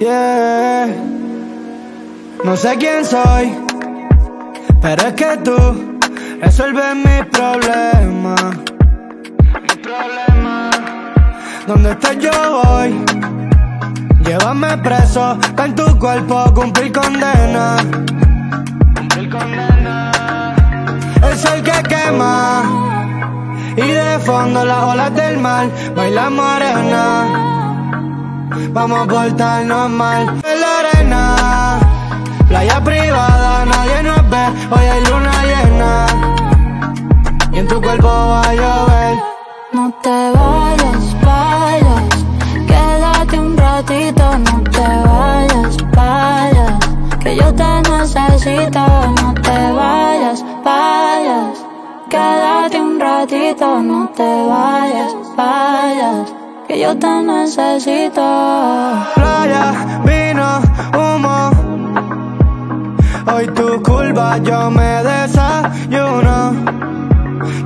Yeah. No sé quién soy, pero es que tú resuelves mis problemas. Mis problemas. Donde estés yo voy. Llévame preso, pa' en tu cuerpo cumplir condena. Cumplir condena. El sol que quema. Y de fondo las olas del mar, baila morena. Vamos a portarnos mal en la arena. Playa privada, nadie nos ve. Hoy hay luna llena. Y en tu cuerpo va a llover. No te vayas, vayas Quédate un ratito No te vayas, vayas Que yo te necesito No te vayas, vayas que yo te necesito. Playa, vino, humo. Hoy tu culpa yo me desayuno.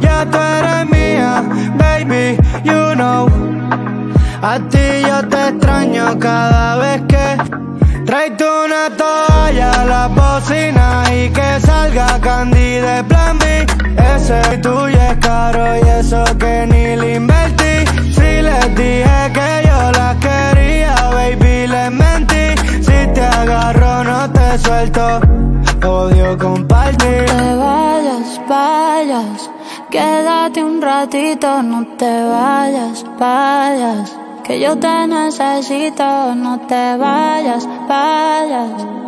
Ya tú eres mía, baby, you know. A ti yo te extraño cada vez que tú una toalla a la bocina Candy de plan B. Ese tuyo es caro y eso que ni le invertí. Si les dije que yo la quería, baby, les mentí. Si te agarro no te suelto, odio compartir. No te vayas, vayas, quédate un ratito, no te vayas, vayas. Que yo te necesito, no te vayas, vayas.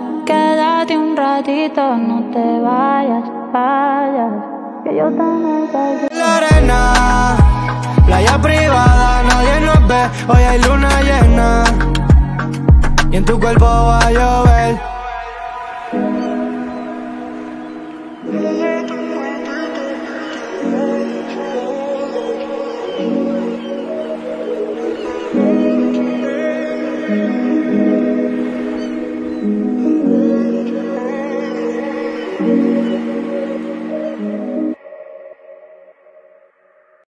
Quédate un ratito, no te vayas, vayas. Que yo necesito. La arena, playa privada, nadie nos ve. Hoy hay luna llena. Y en tu cuerpo va a llover.